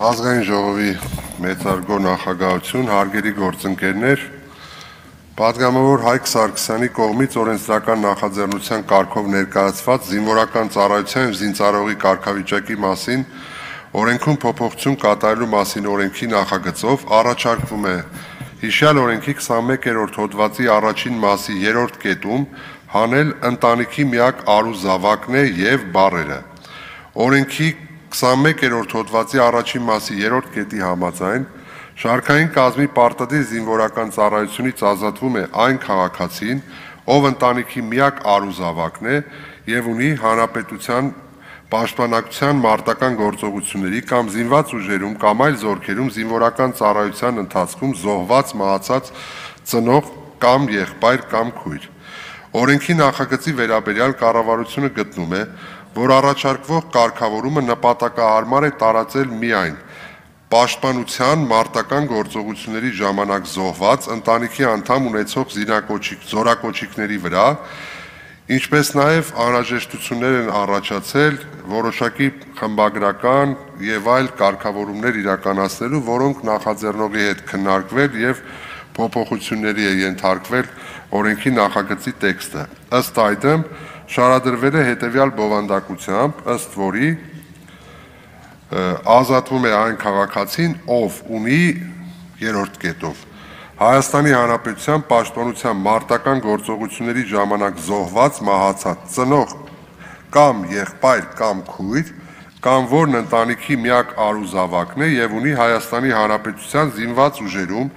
Ազգային ժողովի մեծարգո նախագահություն, հարգելի գործընկերներ, Պատգամավոր Հայկ Սարգսյանի կողմից օրենսդրական նախաձեռնության կարգով ներկայացված զինվորական ծառայության եւ զինծառայողի կարգավիճակի մասին օրենքում փոփոխություն կատարելու մասին օրենքի նախագծով առաջարկվում է. Հիշյալ օրենքի 21-րդ հոդվածի առաջին մասի 3-րդ կետում հանել ընտանիքի միակ արուզավակն է եւ բարերը։ Օրենքի 21-րդ հոդվածի առաջին մասի 3-րդ կետի համաձայն Շարքային կազմի պարտադիր զինվորական ծառայությունից ազատվում է այն քաղաքացին, ով ընտանիքի միակ արուզավակն է եւ ունի հանրապետության պաշտպանակության մարտական գործողությունների կամ զինված ուժերում կամ այլ զորքերում զինվորական ծառայության ընթացքում զոհված, մահացած ծնող կամ եղբայր կամ քույր։ Օրենքի նախագծի վերաբերյալ կառավարությունը գտնում է, որ առաջարկվող կարգավորումը նպատակահարմար է տարածել միայն պաշտպանության մարտական գործողությունների ժամանակ զոհված ընտանիքի անդամ ունեցող զինակոչիկ զորակոչիկների վրա, ինչպես նաև անհրաժեշտություններ են առաջացել որոշակի խմբագրական եւ այլ կարգավորումներ իրականացնելու, որոնք նախաձեռնողի հետ քննարկվել եւ փոփոխությունների է ենթարկվել օրենքի նախագծի տեքստը։ Ըստ այդմ շարադրվել է հետեւյալ բովանդակությամբ, ըստ որի ազատվում է այն քաղաքացին, ով ունի երրորդ կետով Հայաստանի Հանրապետության պաշտպանության մարտական գործողությունների ժամանակ զոհված մահացած ծնող կամ եղբայր կամ քույր կամ որն ընտանիքի միակ արուզավակն է եւ ունի Հայաստանի Հանրապետության զինված ուժերում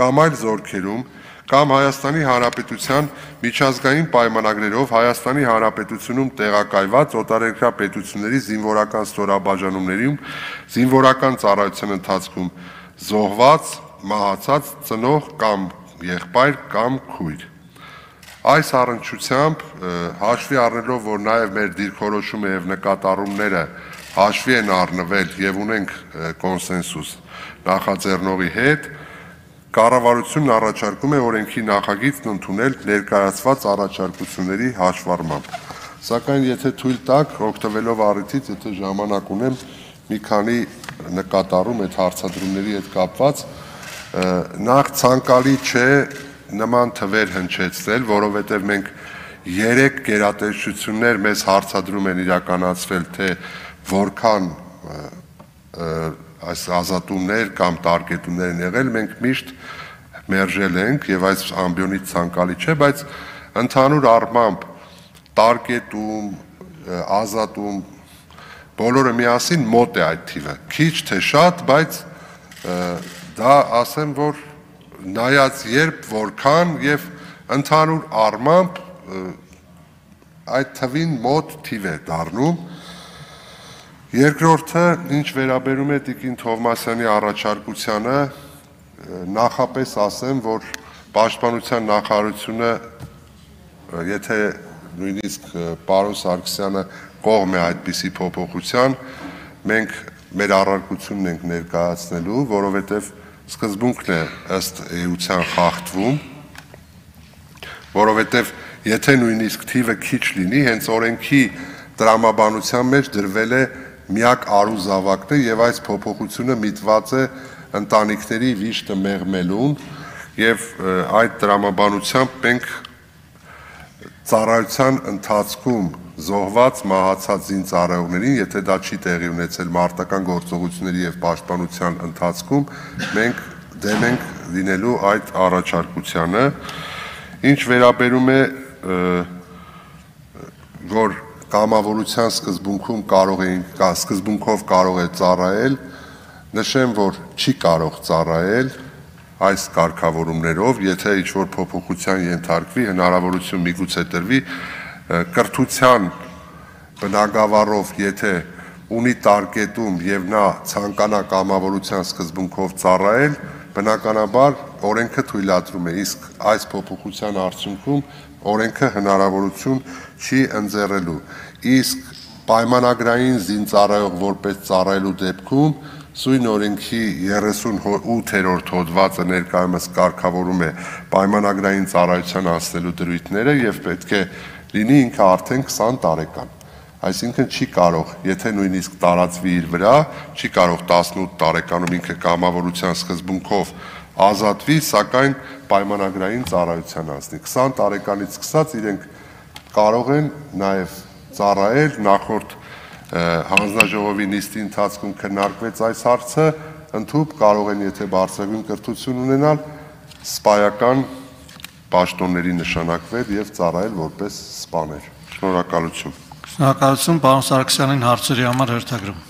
կամ այլ զորքերում կամ Հայաստանի Հանրապետության միջազգային պայմանագրերով Հայաստանի Հանրապետությունում տեղակայված օտարերկրյա պետությունների զինվորական ստորաբաժանումներում զինվորական ծառայության ընթացքում զոհված, մահացած ծնող կամ եղբայր կամ քույր։ Այս առնչությամբ հաշվի առնելով, որ նաև մեր դիրքորոշումը եւ նկատառումները հաշվի են առնվել եւ ունենք կոնսենսուս նախաձեռնողի հետ, Կառավարությունն առաջարկում է օրենքի նախագիծն ընդունել ներկայացված առաջարկությունների հաշվառմամբ։ Սակայն եթե թույլ տաք, օգտվելով առիթից, եթե ժամանակ ունեմ, մի քանի նկատառում այդ հարցադրումների հետ կապված, նախ ցանկալի չէ նման թվեր հնչեցնել, որովհետև մենք 3 գերատեսչություններ մեզ հարցադրում են իրականացվել, թե որքան այս ազատումներ կամ տարկետումներ են եղել, մենք միշտ մերժել ենք եւ այս ամբիոնից ցանկալի չէ, բայց ընդհանուր առմամբ տարկետում, ազատում բոլորը միասին մոտ է այդ թիվը։ Քիչ թե շատ, բայց դա ասեմ, որ նայած երբ որքան եւ ընդհանուր առմամբ այդ թվին մոտ թիվ է դառնում Երկրորդը, ինչ վերաբերում է Տիկին Թովմասյանի առաջարկությանը, նախապես ասեմ, որ Պաշտպանության նախարարությունը, եթե նույնիսկ պարոն Սարգսյանը կողմ է այդպիսի փոփոխության, մենք մեր առարկությունն ենք ներկայացնելու, որովհետև սկզբունքն է ըստ էության խախտվում, որովհետև եթե նույնիսկ թիվը քիչ լինի, հենց օրենքի տրամաբանության մեջ դրվել է միակ արուզավակն է եւ այս փոփոխությունը միտված է ընտանիքների վիշտը մեղմելուն եւ այդ դրամաբանությամբ մենք ծառայության ընթացքում զոհված մահացած զինծառայողներին, եթե դա չի տեղի ունեցել մարտական գործողությունների եւ պաշտպանության ընթացքում, մենք դեմ ենք լինելու այդ առաջարկությանը, ինչ վերաբերում է որ կամավորության սկզբունքում կարող էին կա սկզբունքով կարող է ծառայել նշեմ որ չի կարող ծառայել այս կարգավորումներով եթե ինչ որ փոփոխության ենթարկվի հնարավորություն միգուցե տրվի կրթության բնագավառով եթե ունի տարկետում եւ նա ցանկանա կամավորության սկզբունքով ծառայել բնականաբար օրենքը թույլատրում է իսկ այս փոփոխության արդյունքում օրենքը հնարավորություն չի ընձեռելու իսկ պայմանագրային զինծառայող որպես ծառայելու դեպքում սույն օրենքի 38-րդ հոդվածը ներկայումս կարգավորում է պայմանագրային ծառայության անցնելու դրույթները եւ պետք է լինի ինքը արդեն 20 տարեկան Այսինքն չի կարող, եթե նույնիսկ տարածվի իր վրա, չի կարող 18 տարեկանում ինքը կամավորության սկզբունքով ազատվի, սակայն պայմանագրային ծառայության անցնի։ 20 տարեկանից սկսած իրենք կարող են նաև ծառայել նախորդ հանձնաժողովի նիստի ընթացքում քննարկվեց այս հարցը, ընդհանուր կարող են, եթե բարձրագույն կրթություն ունենալ, սպայական պաշտոնների նշանակվել եւ ծառայել որպես սպաներ։ Շնորհակալություն։ Շնորհակալություն պարոն Սարգսյանին հարցերի համար հերթագրում։